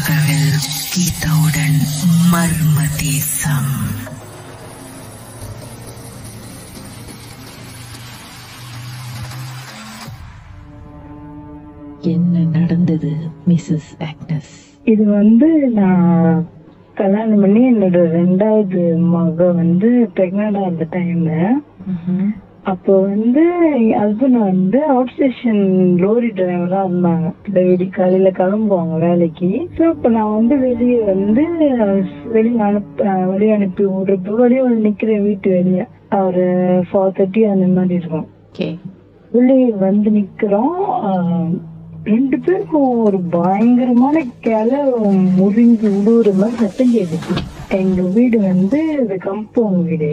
ராகவில் கீதாவுடன் மர்ம தேசம் என்ன நடந்தது மிஸ்ஸஸ் ஆக்னஸ் இது வந்து நான் கல்யாணம் பண்ணி என்னோட ரெண்டாவது மக வந்து பிரெக்னண்டா இருந்த டைம்ல அப்போ வந்து ஹஸ்பண்ட் வந்து அவுட் ஸ்டேஷன் லோரி டிரைவரா இருந்தாங்க. டெய்லி காலையில கிளம்புவாங்க வேலைக்கு. ஸோ அப்ப நான் வந்து வெளியே வந்து வெளியே அனுப்ப வெளியே அனுப்பி விடுறப்ப வெளியே வந்து நிக்கிறேன் வீட்டு வெளியே. ஒரு ஃபோர் தேர்ட்டி அந்த மாதிரி இருக்கும். வெளியே வந்து நிக்கிறோம். ரெண்டு பேருக்கும் ஒரு பயங்கரமான கிளை முறிஞ்சு விடுற மாதிரி சத்தம் கேட்டுச்சு. எங்க வீடு வந்து இது கம்பவுண்ட் வீடு.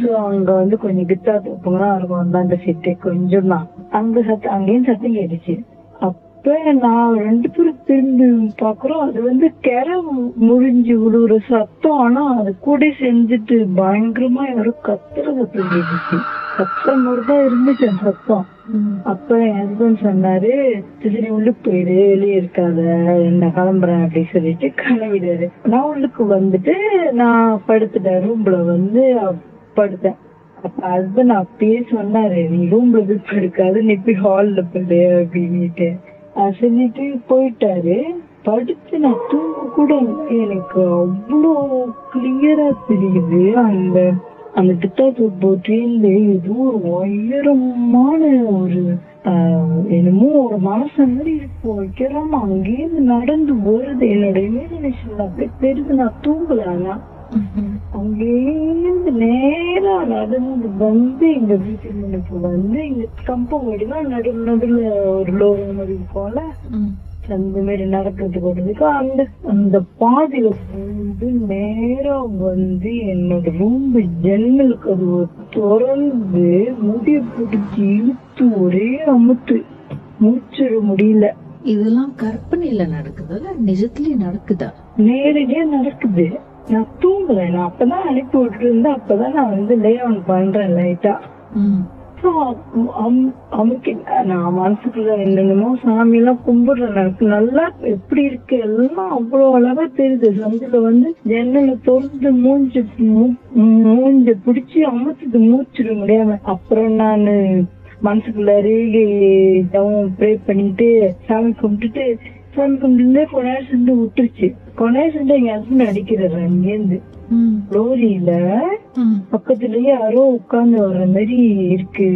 சோ அங்க வந்து கொஞ்சம் கித்தா தோப்புங்கலாம் இருக்கும். அந்த அந்த செட்டு கொஞ்சம் தான். அங்க சத்தம் அங்கேயும் சத்தம் கேட்டுச்சு. அப்ப நான் ரெண்டு பேரும் திரும்பி பாக்குறோம் அது வந்து கிரை முறிஞ்சு விடுற சத்தம். ஆனா அது கூட செஞ்சுட்டு பயங்கரமா யாரும் கத்துற சத்தம் கேட்டுச்சு. சத்தம் மாதிரிதான் இருந்துச்சு அந்த சத்தம். அப்ப என் ஹஸ்பண்ட் சொன்னாரு சரி உள்ளுக்கு போயிடு வெளியே இருக்காத என்ன கிளம்புறேன் அப்படின்னு சொல்லிட்டு கிளம்பிடாரு நான் உள்ளுக்கு வந்துட்டு நான் படுத்துட்டேன். ரூம்ல வந்து படுத்தேன். அப்ப ஹஸ்பண்ட் அப்பயே சொன்னாரு நீ ரூம்ல போய் படுக்காது நீ போய் ஹால்ல போயிடு அப்படின்னுட்டு. சொல்லிட்டு போயிட்டாரு. படுத்து நான் தூங்க கூட எனக்கு அவ்வளோ கிளியரா தெரியுது அந்த அந்த டிக்டாக் ஏதோ ஒரு உயரமான ஒரு ஆஹ், என்னமோ ஒரு மனசு மாதிரி இருக்கு. வைக்கிறோம் அங்கேயிருந்து நடந்து வருது என்னோட இமேஜினேஷன் அப்படியே தெரியுது நான் தூங்கல ஆனா அங்கேயிருந்து நேரா நடந்து வந்து எங்க வீட்டு வந்து இங்க கம்பம் வீடுதான் நடு நடுல ஒரு லோகம் மாதிரி இருக்கும்ல. அந்த மாதிரி நடக்கிறதுக்கு வருதுக்கு அந்த அந்த பாதையில வந்து நேரா வந்து என்னோட ரூம் ஜன்னல் கதவு திறந்து முடிய பிடிச்சி இழுத்து ஒரே அமுத்து மூச்சிட முடியல. இதெல்லாம் கற்பனையில நடக்குதா? நிஜத்திலேயே நடக்குதா? நேரடியா நடக்குது. நான் தூங்கல. நான் அப்பதான் அனுப்பி விட்டுட்டு இருந்தேன். அப்பதான் நான் வந்து லே ஆன் பண்றேன் லைட்டா அம்- நான் மனசுக்குள்ள என்னென்னமோ சாமி எல்லாம் கும்பிடுறேன். எனக்கு நல்லா எப்படி இருக்கு? எல்லாம் அவ்வளவு அழகா தெரியுது. சந்தில வந்து ஜன்னல திறந்து மூஞ்சி மூ- மூஞ்ச பிடிச்சி அமுத்துது மூச்சிட முடியாம. அப்புறம் நானு மனசுக்குள்ள ரேகை ஜபம் ப்ரே பண்ணிட்டு சாமி கும்பிட்டுட்டு நேரம் சென்று விட்டுருச்சு சென்று எங்க ஹஸ்பண்ட் அடிக்கிறாரு அங்கேருந்து. லோரியில. பக்கத்துலயே யாரோ உட்கார்ந்து வர்ற மாதிரி இருக்கு.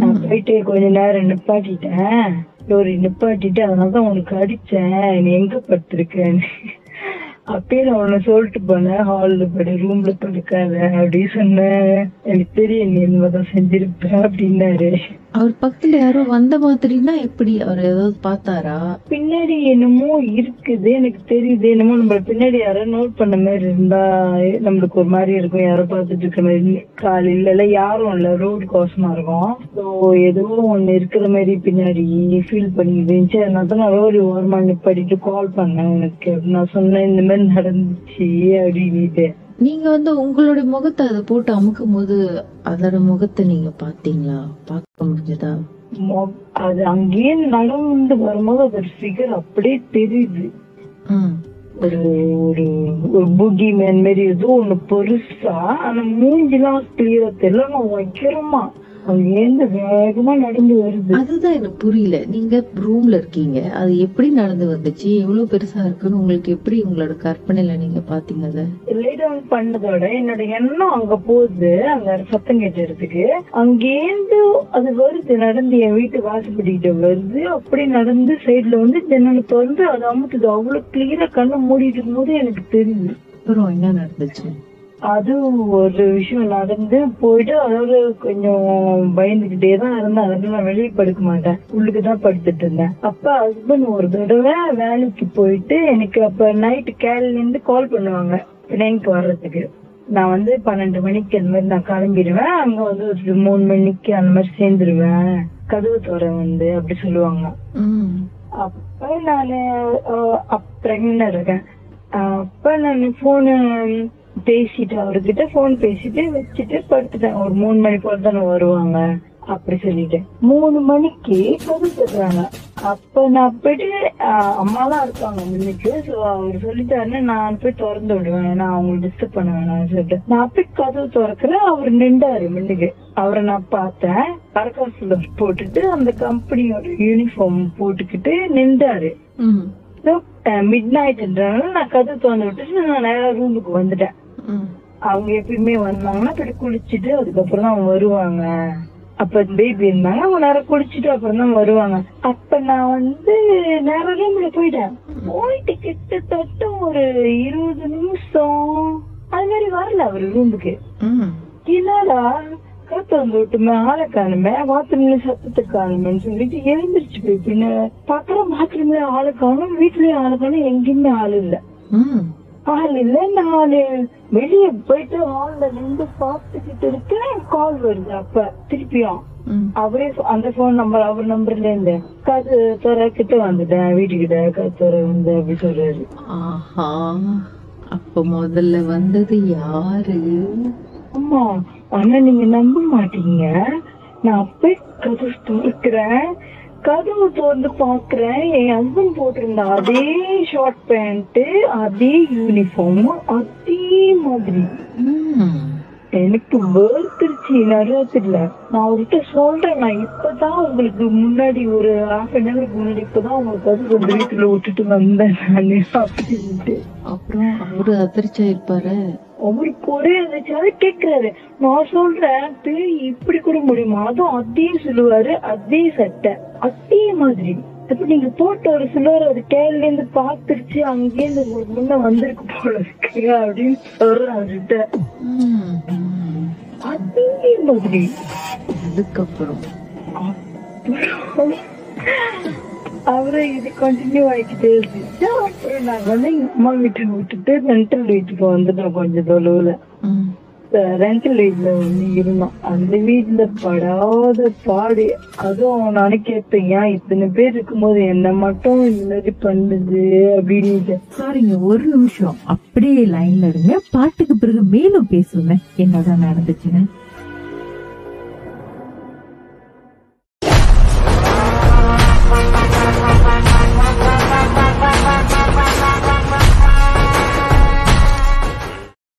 நான் போயிட்டு கொஞ்ச நேரம் நிப்பாட்டிட்டேன் லோரி நிப்பாட்டிட்டு அதனாலதான் உனக்கு அடிச்சேன் நீ எங்க படுத்திருக்கேன்னு அப்பயே நான் உன்னை சொல்லிட்டு போனேன். ஹால்ல படு ரூம்ல படுக்காத அப்படி சொன்னேன். எனக்கு தெரியும் நீ மாதிரி செஞ்சிருப்ப அப்படின்னாரு. அவர் பக்கத்துல யாரோ வந்த மாதிரினா எப்படி? அவர் ஏதாவது பார்த்தாரா? பின்னாடி என்னமோ இருக்குது. எனக்கு தெரியுது. என்னமோ நம்ம பின்னாடி யாரோ நோட் பண்ண மாதிரி இருந்தா நம்மளுக்கு ஒரு மாதிரி இருக்கும். யாரோ பார்த்துட்டு இருக்க மாதிரி காலையில எல்லாம் யாரும் இல்ல. ரோடு கோசமா இருக்கும். ஸோ ஏதோ ஒண்ணு இருக்கிற மாதிரி பின்னாடி ஃபீல் பண்ணிட்டு இருந்துச்சு. அதனால தான் நான் ரோடு ஓரமா நிப்பாட்டிட்டு கால் பண்ணேன் உனக்கு. நான் சொன்னேன் இந்த மாதிரி நடந்துச்சு அப்படின்னுட்டு. நீங்க வந்து உங்களுடைய முகத்தை அதை போட்டு அமுக்கும் போது அதோட முகத்தை நீங்க பாத்தீங்களா பார்க்க முடிஞ்சதா? மொ- அது அங்கேயே நடந்து வரும்போது அதோட ஃபிகர் அப்படியே தெரியுது. ஒரு ஒரு ஒரு புகி மேன் மாதிரி ஏதோ ஒண்ணு பெருசா ஆனா மூஞ்சிலாம் கிளியரா தெரியல நான் வைக்கிறோமா அங்கேருந்து வேகமா நடந்து வருது. அதுதான் எனக்கு புரியல. நீங்க ரூம்ல இருக்கீங்க. அது எப்படி நடந்து வந்துச்சு? எவ்வளவு பெருசா இருக்குன்னு உங்களுக்கு எப்படி உங்களோட கற்பனையில நீங்க பாத்தீங்க அத? லே டவுன் பண்ணதோட என்னோட எண்ணம் அங்க போகுது. அங்க சத்தம் கேட்டதுக்கு. அங்கேருந்து அது வருது. நடந்து என் வீட்டு வாசப்படிக்கிட்ட வருது. அப்படி நடந்து சைடுல வந்து ஜன்னலை திறந்து அது அமுத்துது. அவ்வளவு கிளியரா கண்ணை மூடிட்டு இருக்கும்போது எனக்கு தெரியுது. அப்புறம் என்ன நடந்துச்சு? அது ஒரு விஷயம் நடந்து போயிட்டு அதோட கொஞ்சம் பயந்துகிட்டே தான் இருந்தேன் அதனால நான் வெளியே படுக்க மாட்டேன். உள்ளுக்கு தான் படுத்துட்டு இருந்தேன். அப்ப ஹஸ்பண்ட் ஒரு தடவை வேலைக்கு போயிட்டு எனக்கு அப்ப நைட்டு கேரள இருந்து கால் பண்ணுவாங்க. பிள்ளைங்களுக்கு வர்றதுக்கு. நான் வந்து பன்னெண்டு மணிக்கு அந்த மாதிரி நான் கிளம்பிடுவேன். அங்க வந்து ஒரு மூணு மணிக்கு அந்த மாதிரி சேர்ந்துருவேன். கதவு தோற வந்து அப்படி சொல்லுவாங்க. அப்ப நானு பிரெக்னெண்டா இருக்கேன். அப்ப நான் போனு பேசிட்டு அவர்கிட்ட போன் பேசிட்டு வச்சுட்டு படுத்துட்டேன். ஒரு மூணு மணி போல தானே வருவாங்க. அப்படி சொல்லிட்டு. மூணு மணிக்கு தட்டுறாங்க அப்ப நான் போயிட்டு ஆஹ், அம்மாலாம் இருக்காங்க முன்னுக்கு. சோ அவர் சொல்லிட்டாருன்னு நான் போய் திறந்து விடுவேன். ஏன்னா அவங்க டிஸ்டர்ப் பண்ண வேணாம்னு சொல்லிட்டு. நான் போய் கதவு திறக்கிறேன் அவர் நின்றாரு முன்னுக்கு. அவரை நான் பார்த்தேன். கரகாசுல போட்டுட்டு அந்த கம்பெனியோட யூனிஃபார்ம் போட்டுக்கிட்டு நின்றாரு. மிட் நைட்ன்றனால நான் கதவு திறந்து விட்டுட்டு நான் நேரா ரூமுக்கு வந்துட்டேன். அவங்க எப்பயுமே வந்தாங்கன்னா போய் குளிச்சுட்டு அதுக்கப்புறம் தான் வருவாங்க. அப்ப பேபி இருந்தாங்க அவங்க நேரம் குளிச்சுட்டு அப்புறம் தான் வருவாங்க. அப்ப நான் வந்து நேரம் ரூம்ல போயிட்டேன். போயிட்டு கிட்டத்தட்ட ஒரு இருபது நிமிஷம் அது மாதிரி வரல அவர் ரூமுக்கு ம். என்னடா கருத்து வந்து விட்டுமே ஆளை காணுமே பாத்ரூம்ல சத்தத்தை காணுமேன்னு சொல்லிட்டு எழுந்திருச்சு போய் பின்ன பாக்குறேன் பாத்ரூம்ல ஆளை காணும் வீட்லயும் ஆளை காணும் எங்கேயுமே ஆள் இல்ல. இல்ல நானு வெளிய போயிட்டு ஹால்ல நின்று பார்த்துக்கிட்டு இருக்கேன். கால் வருது அப்ப திருப்பியும். அவரே அந்த போன் நம்பர் அவர் நம்பர்ல இருந்து கது துற கிட்ட வந்துட்டேன். வீட்டுக்கிட்ட கது துற வந்து அப்படி சொல்றாரு. ஆஹா அப்ப முதல்ல வந்தது யாரு? அம்மா ஆனா நீங்க நம்ப மாட்டீங்க. நான் அப்பே கதவு திறக்கிறேன். கதவு திறந்து பாக்குறேன் என் ஹஸ்பண்ட் போட்டிருந்த அதே ஷார்ட் பேண்ட் அதே யூனிஃபார்ம் அதே மாதிரி. எனக்கு வேர்த்திருச்சு நடுராத்திரில நான் அவர்கிட்ட சொல்றேன் நான் இப்பதான் உங்களுக்கு முன்னாடி ஒரு ஹாஃப் அன் ஹவருக்கு முன்னாடி இப்பதான் உங்களுக்கு அது வந்து வீட்டுல விட்டுட்டு வந்தேன் நானு அப்படின்ட்டு அப்புறம் அவரு அதிர்ச்சி ஆயிருப்பாரு அவருக்கு ஒரே இருந்துச்சு அதை கேக்குறாரு. நான் சொல்றேன் பேய் இப்படி கூட முடியுமா? அதுவும் அதே சொல்லுவாரு அதே சட்டை. அதே மாதிரி. இப்ப நீங்க போட்ட ஒரு சிலர் அது கேள்ல இருந்து பாத்துருச்சு அங்கேருந்து உங்களுக்கு முன்ன வந்திருக்கு போல இருக்கு அப்படின்னு ம். அதே மாதிரி. அதுக்கப்புறம். அவரை இது கண்டினியூ ஆகிக்கிட்டே இருந்துச்சு. அப்புறம் நான் வந்து எங்க அம்மா வீட்டுக்கு விட்டுட்டு ரெண்டல் வீட்டுக்கு வந்துட்டோம் கொஞ்சம் தொலைவுல. ம், ரெண்டல் வீட்ல வந்து இருந்தோம். அந்த வீட்டுல படாத பாடு. அதுவும் நானே கேட்பேன் ஏன் இத்தனை பேர் இருக்கும்போது என்ன மட்டும் இந்த மாதிரி பண்ணுது? அப்படின்னு சாரிங்க ஒரு நிமிஷம். அப்படியே லைன்ல இருங்க. பாட்டுக்கு பிறகு மேலும் பேசுவேன் என்னதான் நடந்துச்சுன்னு.